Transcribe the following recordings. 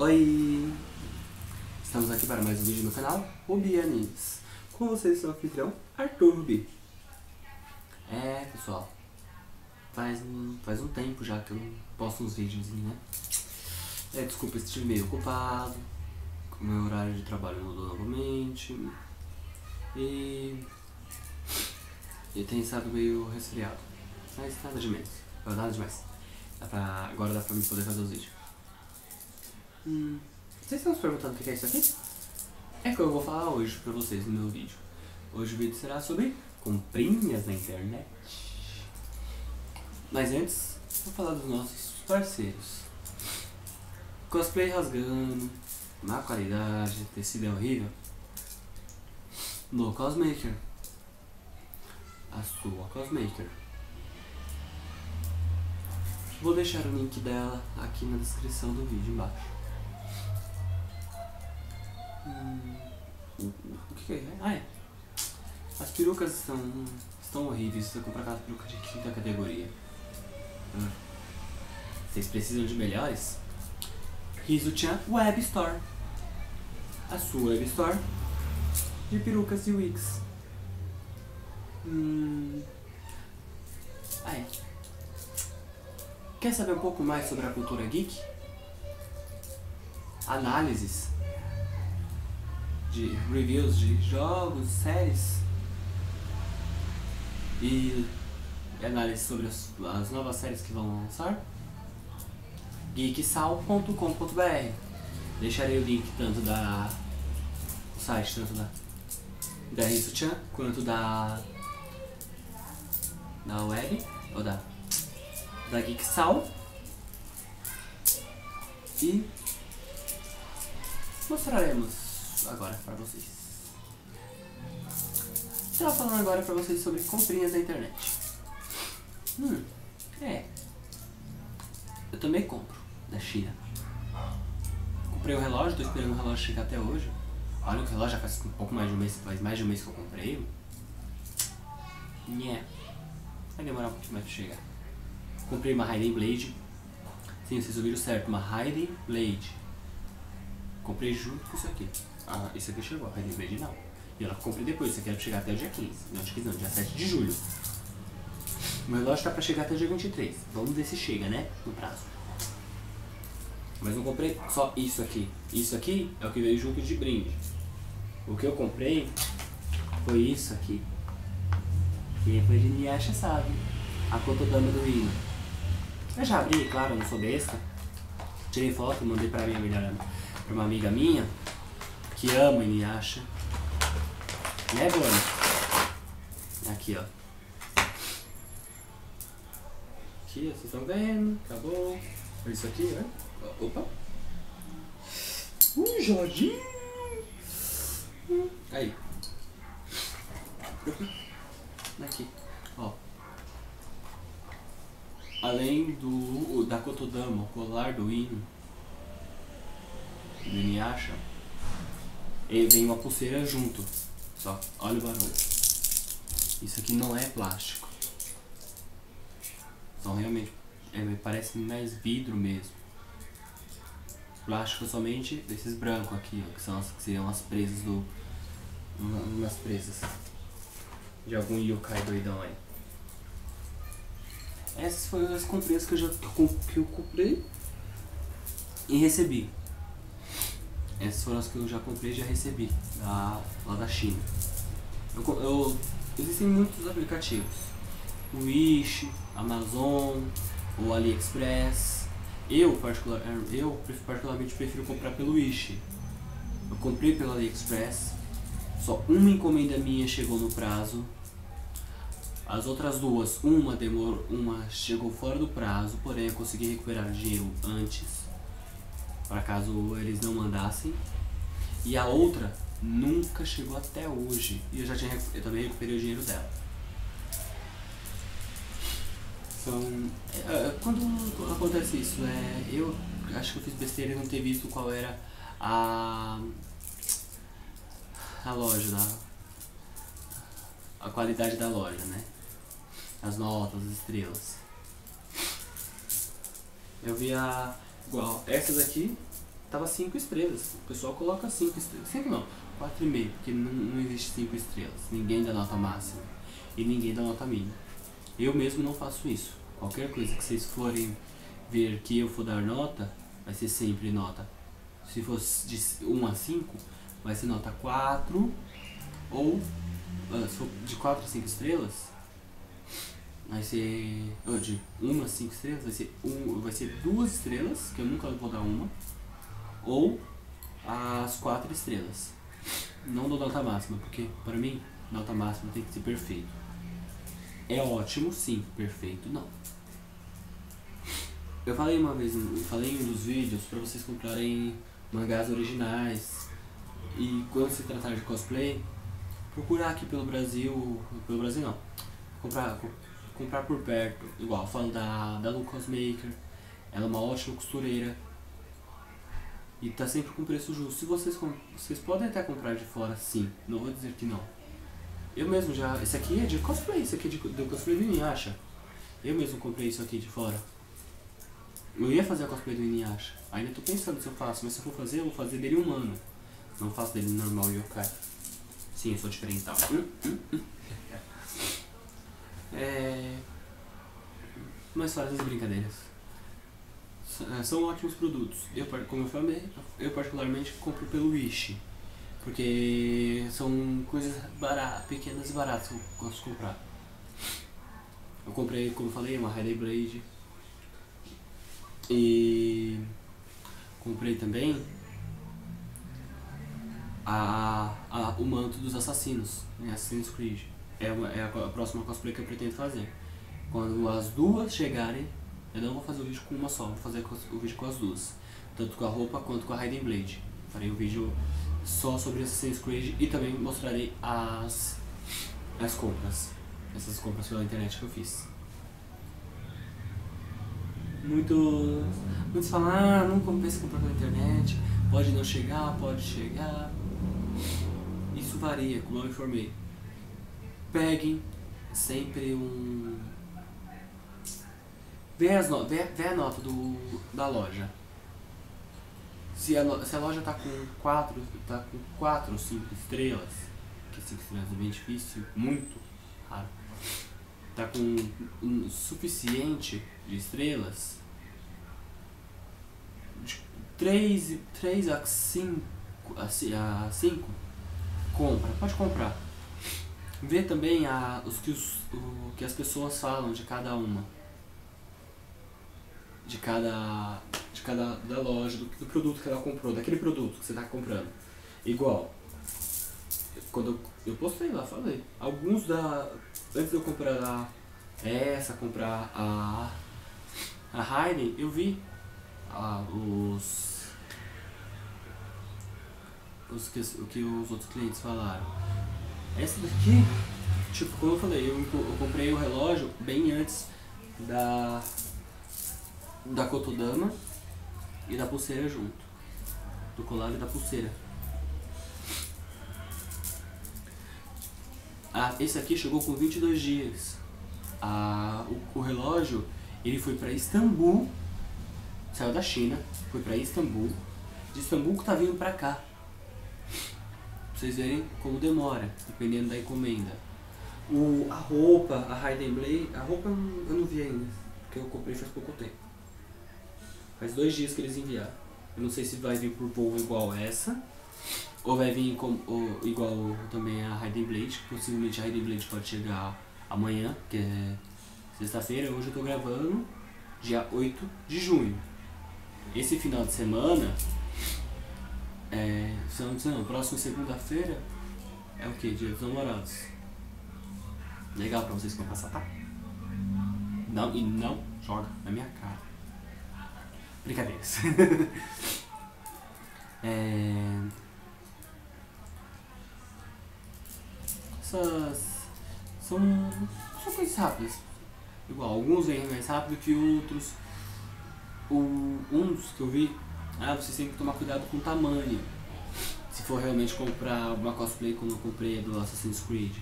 Oi! Estamos aqui para mais um vídeo no canal, o Bianis. Com vocês, seu anfitrião, Arthur Bi. É, pessoal, faz um, faz um tempo já que eu posto uns vídeos, né? É, desculpa, estive meio ocupado, o meu horário de trabalho mudou novamente. E... E tem estado meio resfriado. Mas nada de menos, nada demais. Dá pra, agora dá pra mim poder fazer os vídeos. Hum, vocês estão se perguntando o que é isso aqui? É que eu vou falar hoje pra vocês no meu vídeo. Hoje o vídeo será sobre comprinhas na internet. Mas antes, vou falar dos nossos parceiros. Cosplay rasgando, má qualidade, tecido é horrível. No Cosmaker. A sua Cosmaker. Vou deixar o link dela aqui na descrição do vídeo embaixo. Hum, o, que, que é? Ah, é. As perucas são, estão horríveis. Você comprar aquelas perucas de quinta categoria. Hum. Vocês precisam de melhores? Rizu-chan Web Store. A sua Web Store de perucas e wigs. Hum. Ah, é. Quer saber um pouco mais sobre a cultura geek? Análises de reviews de jogos, séries. E análise sobre as, as novas séries que vão lançar? geeksal.com.br Deixarei o link tanto da o site tanto da da Risu-chan quanto da da web ou da da Geeksal. E mostraremos agora para vocês. Estava falando agora para vocês sobre comprinhas da internet. Hum, é. Eu também compro da China. Comprei o um relógio, estou esperando o relógio chegar até hoje. Olha, o relógio já faz um pouco mais de um mês, faz mais de um mês que eu comprei. Nhé. Vai demorar um pouquinho mais para chegar. Comprei uma Hiding Blade. Sim, vocês ouviram certo, uma Hiding Blade. Comprei junto com isso aqui. Ah, esse aqui chegou, a Blade não. E ela comprei depois, esse aqui era pra chegar até o dia 15. Não, dia 15 não, dia 7 de julho. O relógio tá pra chegar até o dia 23. Vamos ver se chega, né? No prazo. Mas não comprei só isso aqui. Isso aqui é o que veio junto de brinde. O que eu comprei foi isso aqui. Que foi de Niasha sabe. A Kotodama do hino. Eu já abri, claro, não sou besta. Tirei foto, mandei pra minha melhor pra uma amiga minha que ama Inuyasha. Né, Bonnie? Aqui, ó. Aqui, ó, vocês estão vendo. Acabou. Olha isso aqui, né? Opa. Um Jorginho. Aí. Aqui. Ó. Além do da Kotodama, o colar do hino do Inuyasha, e vem uma pulseira junto. Só, olha o barulho. Isso aqui não é plástico. São realmente, é, parece mais vidro mesmo. Plástico somente desses brancos aqui, ó, que são as, que seriam as presas do. umas presas. De algum yokai doidão aí. Essas foram as compras que eu já que eu comprei e recebi. Essas foram as que eu já comprei e já recebi da, lá da China. Eu, eu, existem muitos aplicativos. Wish, Amazon, o AliExpress. Eu, particular, eu particularmente prefiro comprar pelo Wish. Eu comprei pelo AliExpress. Só uma encomenda minha chegou no prazo. As outras duas, uma demorou, uma chegou fora do prazo, porém eu consegui recuperar o dinheiro antes para caso eles não mandassem. E a outra nunca chegou até hoje. E eu já tinha eu também recuperei o dinheiro dela. São, é, é, quando acontece isso, é, eu acho que eu fiz besteira em não ter visto qual era a a loja da a qualidade da loja, né? As notas, as estrelas. Eu vi a igual essas aqui tava 5 estrelas. O pessoal coloca 5 estrelas. 5 não, 4,5, porque não, não existe 5 estrelas. Ninguém dá nota máxima e ninguém dá nota mínima. Eu mesmo não faço isso. Qualquer coisa que vocês forem ver que eu for dar nota, vai ser sempre nota. Se fosse de 1 a 5, vai ser nota 4 ou ah, se for de 4 a 5 estrelas, vai ser de 1 a 5 estrelas, vai ser um, vai ser duas estrelas, que eu nunca vou dar uma, ou as 4 estrelas. Não dou nota máxima, porque para mim nota máxima tem que ser perfeito. É ótimo, sim, perfeito não. Eu falei uma vez, falei em um dos vídeos para vocês comprarem mangás originais. E quando se tratar de cosplay, procurar aqui pelo Brasil, pelo Brasil não, comprar, comprar por perto, igual, falando da, da Lu Cosmaker, ela é uma ótima costureira e tá sempre com preço justo. Se vocês, vocês podem até comprar de fora, sim, não vou dizer que não. Eu mesmo já, esse aqui é de cosplay, esse aqui é de, de cosplay do Inuyasha. Eu mesmo comprei isso aqui de fora. Eu ia fazer a cosplay do Inuyasha. Ainda tô pensando se eu faço, mas se eu for fazer, eu vou fazer dele humano. Não faço dele normal yokai. Sim, eu sou diferentão. Hum, hum, hum. É... Mas fora das brincadeiras. É, são ótimos produtos. Eu, como eu falei, eu particularmente compro pelo Wish. Porque são coisas baratas, pequenas e baratas que eu gosto de comprar. Eu comprei, como eu falei, uma Harley Blade e comprei também a, a, o manto dos assassinos em Assassin's Creed. É, uma, é a, próxima cosplay que eu pretendo fazer. Quando as duas chegarem, eu não vou fazer o vídeo com uma só, vou fazer o vídeo com as duas. Tanto com a roupa quanto com a Hidden Blade. Farei um vídeo só sobre Assassin's Creed e também mostrarei as, as compras. Essas compras pela internet que eu fiz muito, muitos falam, ah, não compensa comprar pela internet, pode não chegar, pode chegar. Isso varia, como eu informei. Peguem sempre um. Vê, as no... vê, vê a nota do, da loja. Se a, se a loja tá com 4 tá com quatro ou 5 estrelas, que 5 estrelas é bem difícil, muito raro, tá com um suficiente de estrelas, de 3, 3 a 5, a 5, compra, pode comprar. Vê também a, os que, os, o que as pessoas falam de cada uma. De cada, de cada da loja, do, do produto que ela comprou, daquele produto que você está comprando. Igual, quando eu, eu postei lá, falei. Alguns da. Antes de eu comprar essa, comprar a a Heine, eu vi ah, os, os que, o que os outros clientes falaram. Essa daqui, tipo, como eu falei, eu, eu comprei o relógio bem antes da, da Kotodama e da pulseira junto. Do colar e da pulseira. Ah, esse aqui chegou com 22 dias. Ah, o, o relógio ele foi para Istambul, saiu da China, foi para Istambul, de Istambul que tá vindo para cá. Vocês verem como demora, dependendo da encomenda. O, a roupa, a Hayden Blade, a roupa eu não vi ainda, porque eu comprei faz pouco tempo. Faz dois dias que eles enviaram. Eu não sei se vai vir por voo igual essa, ou vai vir com, ou, igual também a Hayden Blade, possivelmente a Hayden Blade pode chegar amanhã, que é Sexta-feira, hoje eu tô gravando, dia 8 de junho. Esse final de semana, é, final de semana, próxima segunda-feira, é o que? Dia dos namorados. Legal pra vocês como passar, tá? Não, e não joga na minha cara. Brincadeiras. é... Essas são, são coisas rápidas. Igual, alguns vêm mais rápido que outros. O, uns que eu vi, ah, vocês têm que tomar cuidado com o tamanho. Se for realmente comprar uma cosplay como eu comprei do Assassin's Creed.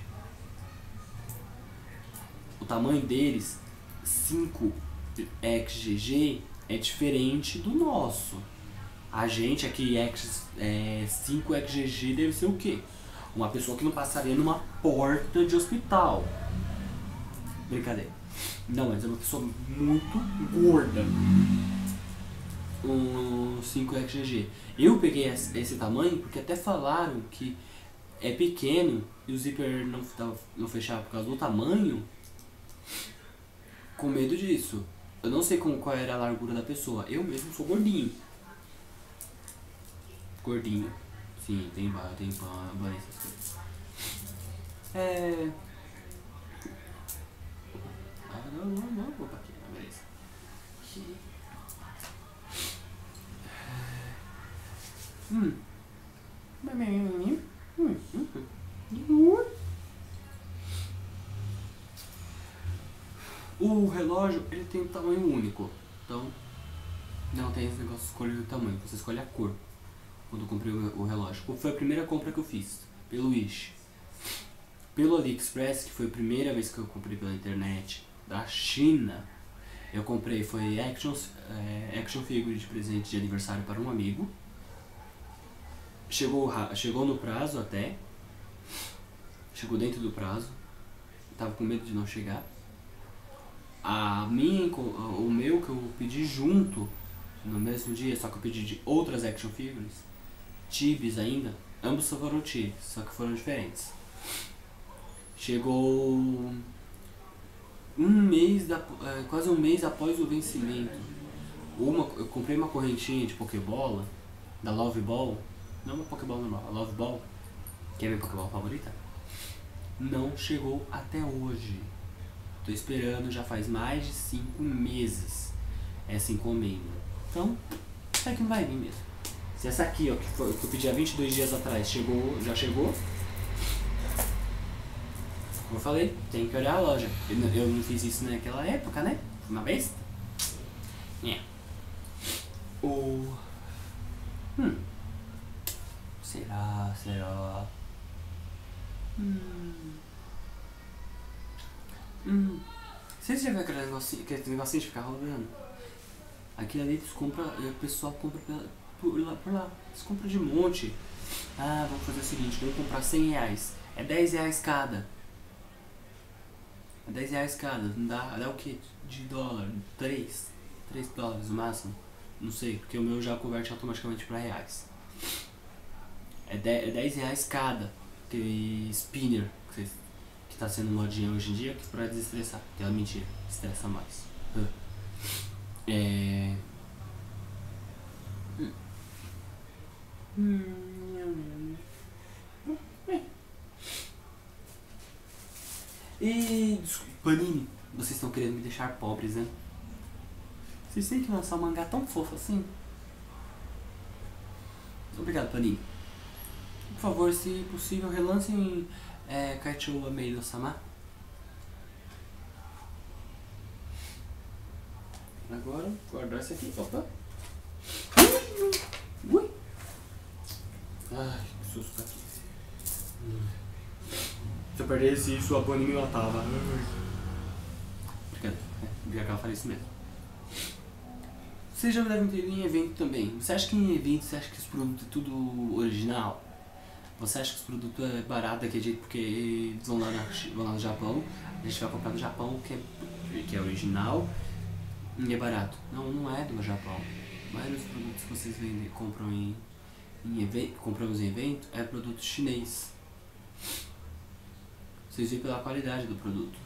O tamanho deles, 5XGG, é diferente do nosso. A gente aqui, X, é, 5XGG deve ser o quê? Uma pessoa que não passaria numa porta de hospital. Brincadeira. Não, mas é uma pessoa muito gorda. Um 5XGG. Eu peguei esse, tamanho porque até falaram que é pequeno e o zíper não, não fechava por causa do tamanho. Com medo disso. Eu não sei como, qual era a largura da pessoa. Eu mesmo sou gordinho. Gordinho. Sim, tem barra, tem barra, essas coisas. É. Ah, não, não, não, vou pra aqui, beleza. Hum. Hum. O relógio, ele tem um tamanho único. Então, não tem esse negócio de escolher o tamanho. Você escolhe a cor quando eu comprei o, relógio. Foi a primeira compra que eu fiz, pelo Wish. Pelo AliExpress, que foi a primeira vez que eu comprei pela internet, da China, eu comprei, foi action, é, action figure de presente de aniversário para um amigo. Chegou, chegou no prazo até. Chegou dentro do prazo. Tava com medo de não chegar. A minha, o meu que eu pedi junto no mesmo dia, só que eu pedi de outras action figures, Tibes ainda, ambos foram Tibes, só que foram diferentes. Chegou um mês, da, é, quase um mês após o vencimento. Uma, eu comprei uma correntinha de Pokébola, da Love Ball, não uma Pokébola normal, a Love Ball, que é minha Pokébola favorita, não chegou até hoje. Tô esperando já faz mais de 5 meses essa encomenda. Então, é que não vai vir mesmo. Se essa aqui, ó, que, foi, que eu pedi há 22 dias atrás, chegou, já chegou. Como eu falei, tem que olhar a loja. Eu, eu não fiz isso naquela época, né? Uma vez. É. O. Hum. Será? Será? Hum. Hum. Vocês já viram aquele negocinho, aquele negocinho de ficar rodando? Aquilo ali eles compram, o pessoal compra por lá, por lá. Eles compram de monte. Ah, vamos fazer o seguinte, vamos comprar 100 reais. É 10 reais cada. É 10 reais cada. Não dá, dá o que? De dólar? 3. 3 dólares no máximo. Não sei, porque o meu já converte automaticamente para reais. É 10, é 10 reais cada. Aquele spinner que, vocês, que tá sendo modinha hoje em dia, que pra desestressar. Aquela mentira, estressa mais. É... E Panini, vocês estão querendo me deixar pobres, né? Vocês têm que lançar um mangá tão fofo assim? Obrigado, Panini. Por favor, se possível, relancem é, Kaichou Amei Sama. Agora, guardar esse aqui. Opa. Ui. Ai, que susto aqui. Se eu perdesse isso, a Bonnie me matava. Obrigado. É, que ela isso mesmo. Vocês já devem ter em evento também. Você acha que em evento, você acha que esse produto é tudo original? Você acha que esse produto é barato jeito porque eles vão lá, na, vão lá no Japão, a gente vai comprar no Japão que é, que é original e é barato. Não, não é do Japão. Mas os produtos que vocês vendem, compram em, em evento, compramos em evento, é produto chinês. Vocês veem pela qualidade do produto.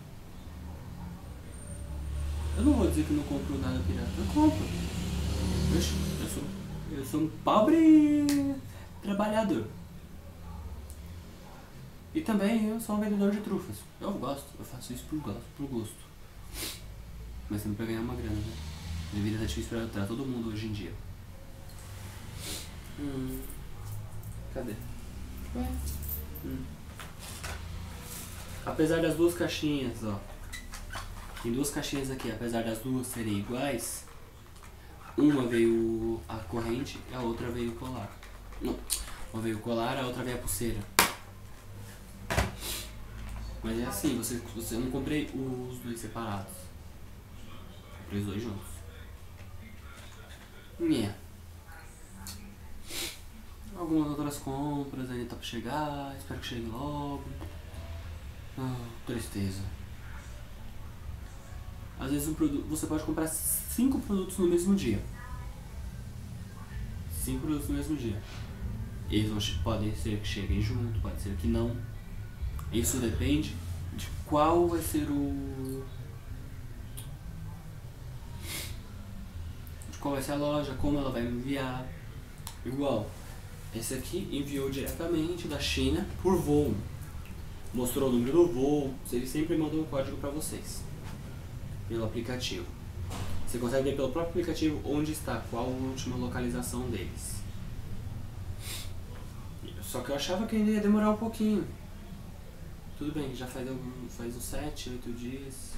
Eu não vou dizer que não compro nada pirata, eu compro. Eu, sou, eu sou um pobre trabalhador. E também eu sou um vendedor de trufas. Eu gosto, eu faço isso por gosto. Por gosto. Mas sempre pra ganhar uma grana, né? Deveria estar difícil pra, pra todo mundo hoje em dia. Hum. Cadê? Ué? Hum. Apesar das duas caixinhas, ó. Tem duas caixinhas aqui, apesar das duas serem iguais, uma veio a corrente e a outra veio o colar. Não, uma veio o colar, a outra veio a pulseira. Mas é assim, você, você eu não comprei os dois separados. Comprei os dois juntos. Yeah. algumas outras compras ainda tá pra chegar, espero que chegue logo. Ah, tristeza. Às vezes um produto, você pode comprar cinco produtos no mesmo dia. Cinco produtos no mesmo dia. Eles podem ser que cheguem junto, pode ser que não. Isso depende de qual vai ser o. De qual vai ser a loja, como ela vai enviar. Igual, esse aqui enviou diretamente da China por voo. Mostrou o número do voo, ele sempre mandou um código para vocês pelo aplicativo. Você consegue ver pelo próprio aplicativo onde está, qual a última localização deles. Só que eu achava que ainda ia demorar um pouquinho. Tudo bem, já faz, algum, faz uns 7, 8 dias.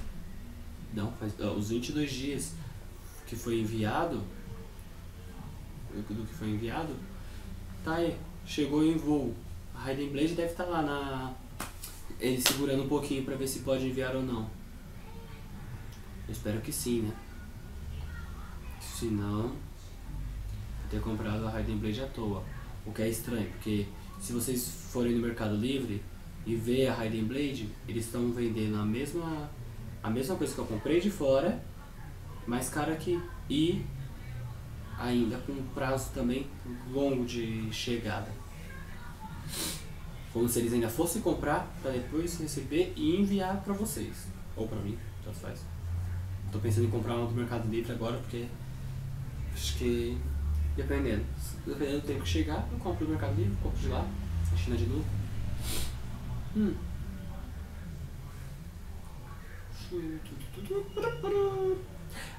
Não, faz uh, os 22 dias que foi enviado. Do que foi enviado. Tá aí, chegou em voo. A Raiden Blade deve estar tá lá na. Ele segurando um pouquinho pra ver se pode enviar ou não. Eu espero que sim, né? Se não, ter comprado a Raiden Blade à toa. O que é estranho, porque se vocês forem no Mercado Livre e ver a Raiden Blade, eles estão vendendo a mesma, a mesma coisa que eu comprei de fora, mais cara aqui. E ainda com prazo também longo de chegada. Como se eles ainda fossem comprar para depois receber e enviar para vocês. Ou para mim, tanto faz. Tô pensando em comprar uma do Mercado Livre agora porque acho que dependendo. Dependendo do tempo que chegar, eu compro do Mercado Livre, compro de lá, a China de novo. Hum.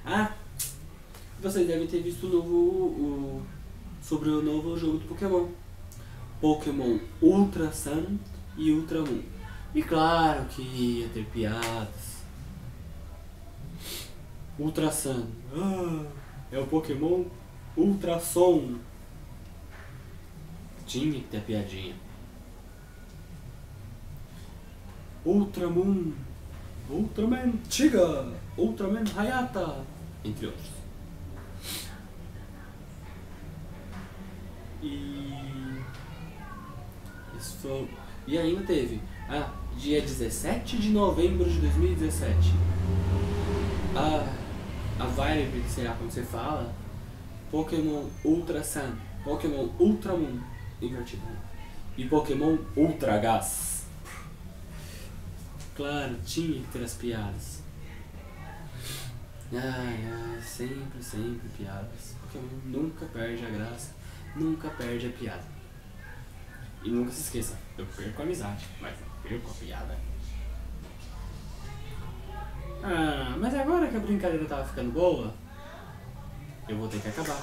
Ah, vocês devem ter visto o novo. O, sobre o novo jogo do Pokémon. Pokémon Ultra Sun e Ultra Moon. E claro que ia ter piadas. Ultra Sun. Ah, é o Pokémon Ultrasom. Tinha que ter piadinha. Ultramoon. Ultraman Chiga. Ultraman Hayata. Entre outros. E. Isso foi... E ainda teve. Ah, dia 17 de novembro de 2017. A a Vibe, sei lá como você fala, Pokémon Ultra Sun, Pokémon Ultra Moon, invertido, né? e Pokémon Ultra Gas. Claro, tinha que ter as piadas. Ai, ai, sempre, sempre piadas. Pokémon nunca perde a graça, nunca perde a piada. E nunca se esqueça, eu perco a amizade, mas não perco a piada. Ah, mas agora que a brincadeira tava ficando boa, eu vou ter que acabar.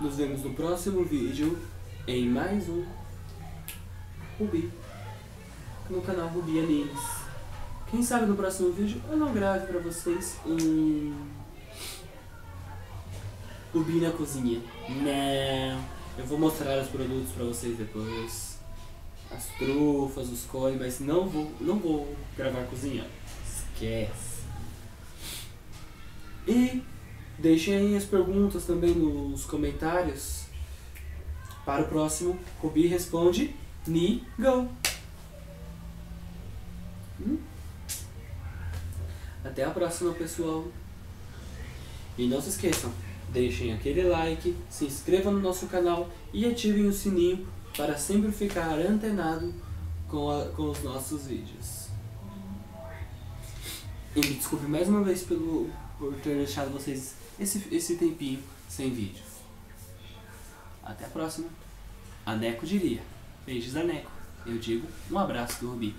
Nos vemos no próximo vídeo em mais um Rubi no canal Rubi Animes. Quem sabe no próximo vídeo eu não grave pra vocês um Rubi na cozinha. Não, eu vou mostrar os produtos pra vocês depois. As trufas, os cones, mas não vou, não vou gravar cozinhando esquece. E deixem as perguntas também nos comentários. Para o próximo, Rubi responde Ni Go. Até a próxima, pessoal. E não se esqueçam, deixem aquele like, se inscrevam no nosso canal e ativem o sininho para sempre ficar antenado com, a, com os nossos vídeos. E me desculpe mais uma vez pelo, por ter deixado vocês esse, esse tempinho sem vídeo. Até a próxima. A Neco diria. Beijos da Neco. Eu digo um abraço do Rubi.